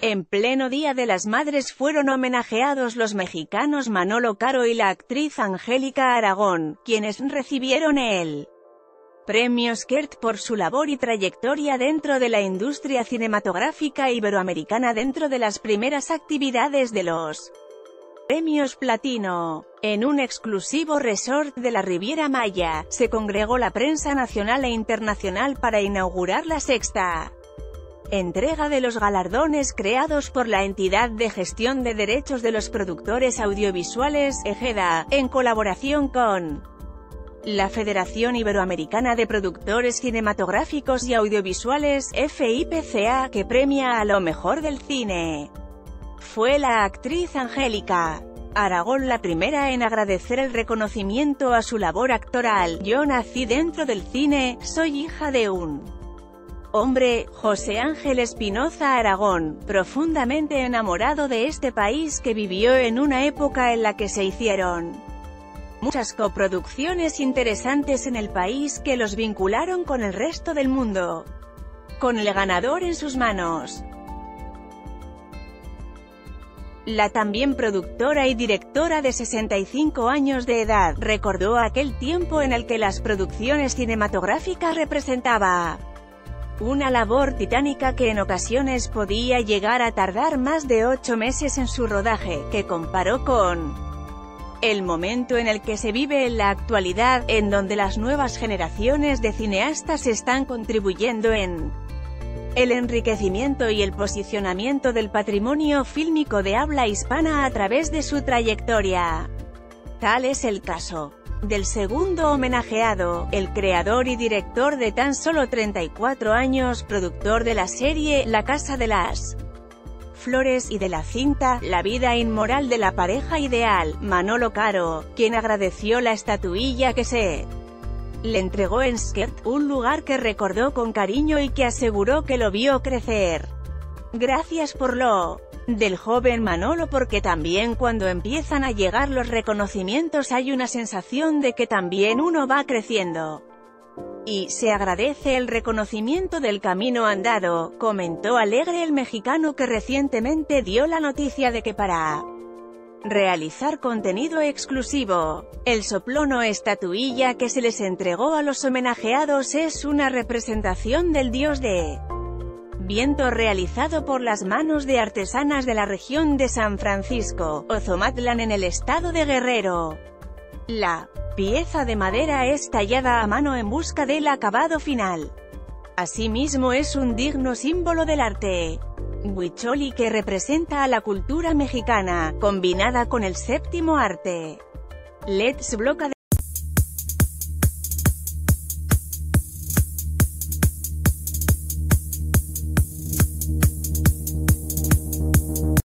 En pleno Día de las Madres fueron homenajeados los mexicanos Manolo Caro y la actriz Angélica Aragón, quienes recibieron el Premio Skirt por su labor y trayectoria dentro de la industria cinematográfica iberoamericana dentro de las primeras actividades de los Premios Platino. En un exclusivo resort de la Riviera Maya, se congregó la prensa nacional e internacional para inaugurar la sexta Entrega de los galardones creados por la entidad de gestión de derechos de los productores audiovisuales, EGEDA, en colaboración con la Federación Iberoamericana de Productores Cinematográficos y Audiovisuales, FIPCA, que premia a lo mejor del cine. Fue la actriz Angélica Aragón la primera en agradecer el reconocimiento a su labor actoral. Yo nací dentro del cine, soy hija de un hombre, José Ángel Espinoza Aragón, profundamente enamorado de este país que vivió en una época en la que se hicieron muchas coproducciones interesantes en el país que los vincularon con el resto del mundo. Con el ganador en sus manos. La también productora y directora de 65 años de edad, recordó aquel tiempo en el que las producciones cinematográficas representaba una labor titánica que en ocasiones podía llegar a tardar más de ocho meses en su rodaje, que comparó con el momento en el que se vive en la actualidad, en donde las nuevas generaciones de cineastas están contribuyendo en el enriquecimiento y el posicionamiento del patrimonio fílmico de habla hispana a través de su trayectoria. Tal es el caso del segundo homenajeado, el creador y director de tan solo 34 años, productor de la serie La Casa de las Flores y de la cinta La vida inmoral de la pareja ideal, Manolo Caro, quien agradeció la estatuilla que se le entregó en Skirt, un lugar que recordó con cariño y que aseguró que lo vio crecer. Gracias por lo del joven Manolo porque también cuando empiezan a llegar los reconocimientos hay una sensación de que también uno va creciendo. Y, se agradece el reconocimiento del camino andado, comentó alegre el mexicano que recientemente dio la noticia de que para realizar contenido exclusivo, el soplón o estatuilla que se les entregó a los homenajeados es una representación del dios de viento realizado por las manos de artesanas de la región de San Francisco, Ozomatlán en el estado de Guerrero. La pieza de madera es tallada a mano en busca del acabado final. Asimismo es un digno símbolo del arte. Huicholi que representa a la cultura mexicana, combinada con el séptimo arte. Let's Bloca